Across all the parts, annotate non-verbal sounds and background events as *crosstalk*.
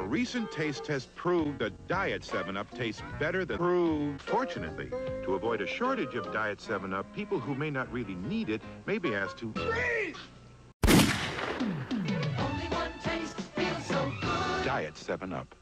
recent taste test proved that Diet 7-Up tastes better than proved. Fortunately, to avoid a shortage of Diet 7-Up, people who may not really need it may be asked to... Freeze! Only one taste feels so good. Diet 7-Up.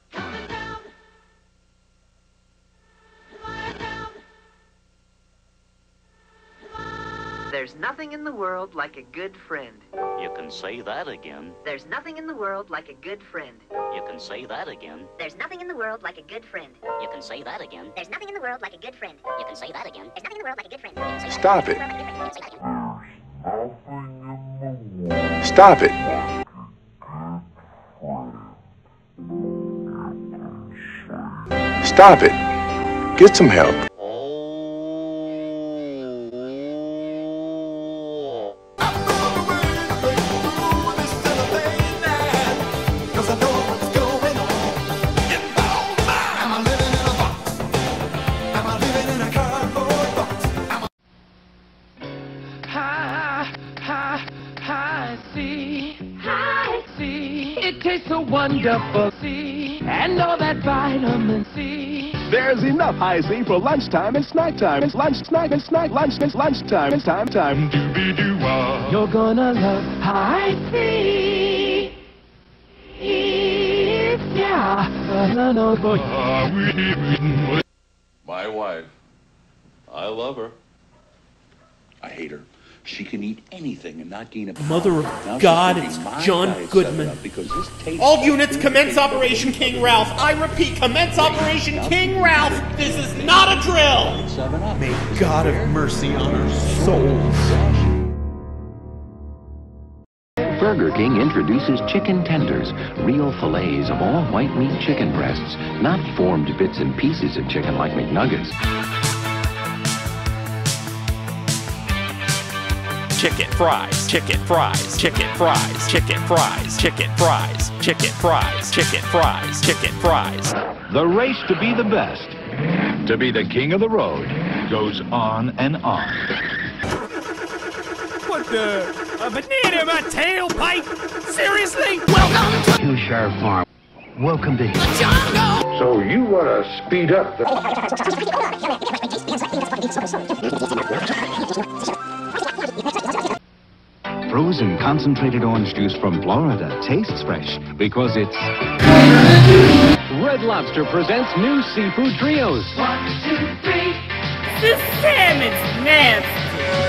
There's nothing in the world like a good friend. You can say that again. There's nothing in the world like a good friend. You can say that again. There's nothing in the world like a good friend. You can say that again. There's nothing in the world like a good friend. You can say that again. There's nothing in the world like a good friend. You can say that Stop it. You can say that again. Stop it! Stop it! Get some help. See. Hi, see. It tastes so wonderful, see. And all that vitamin C. There's enough Hi-C for lunchtime and snack time. It's lunch, snack, and snack, lunch, it's lunchtime. It's time, time. Doobie-doo-wah. You're gonna love High C. Yeah. Uh, no, no, boy. Ah, My wife. I love her. I hate her. She can eat anything and not gain a pound. Mother of Now God, it's John Goodman. Because this All units commence Operation King Ralph. I repeat, commence Operation King Ralph. This is not a drill. May God have mercy on our souls. Burger King introduces chicken tenders, real fillets of all white meat chicken breasts, not formed bits and pieces of chicken like McNuggets. Chicken fries, chicken fries, chicken fries, chicken fries, chicken fries, chicken fries, chicken fries, chicken fries. The race to be the best, to be the king of the road, goes on and on. What the? A banana in my tailpipe? Seriously? Welcome to Hillshire Farm. Welcome to the jungle. So you want to speed up the... *laughs* Frozen concentrated orange juice from Florida tastes fresh because it's. Red Lobster presents new seafood trios. One, two, three. This salmon's nasty.